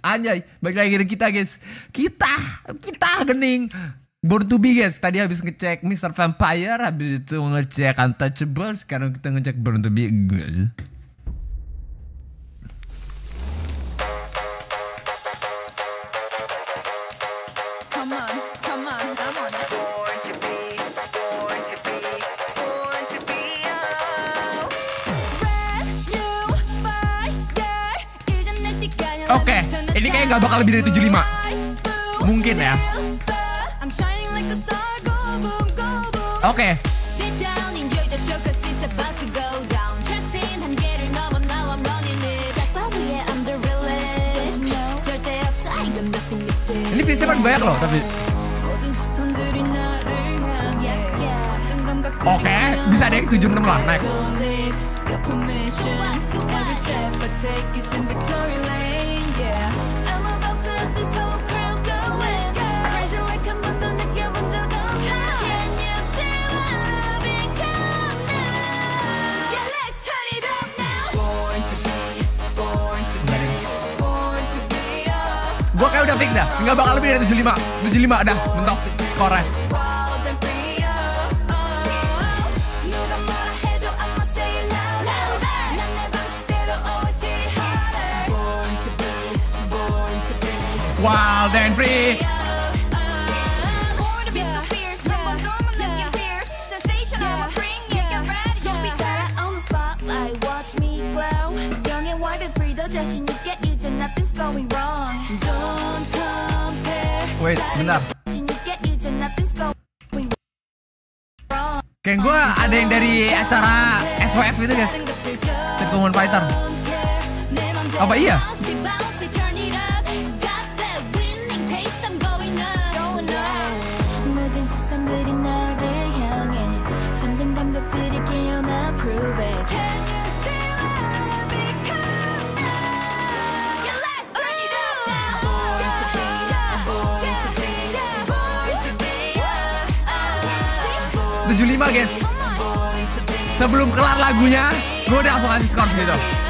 Anjay, balik lagi kita guys. Kita, kita gening. Born to be guys, tadi habis ngecek Mr. Vampire, habis itu ngecek Untouchable, sekarang kita ngecek Born to be guys. Ini kayak nggak bakal lebih dari 75. Mungkin ya. Oke. Okay. Ini visi paling banyak loh tapi. Oke, okay, bisa ada yang 76 lah, naik. Saya udah fix dah. Bakal lebih dari 75. 75 mentok skornya. Wild and free. Going wrong. wait, bentar. Kayak gue ada yang dari acara SWF itu guys. Sekumun Fighter. Apa iya? 75 guys. Sebelum kelar lagunya gue udah langsung kasih skor gitu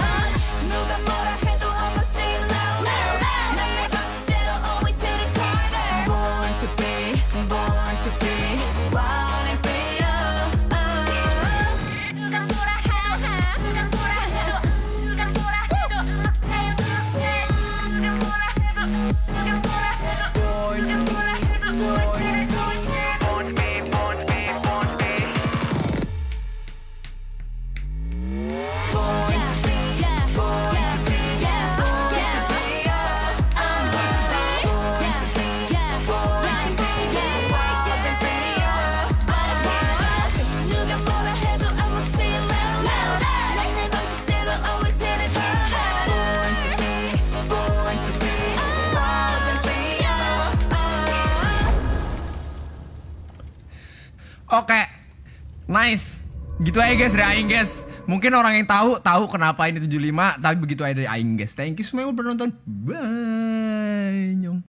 Oke. Okay. Nice. Gitu aja guys dari guys. Mungkin orang yang tahu tahu kenapa ini 75, tapi begitu aja dari aing guys. Thank you semua yang udah nonton. Bye. Nyong.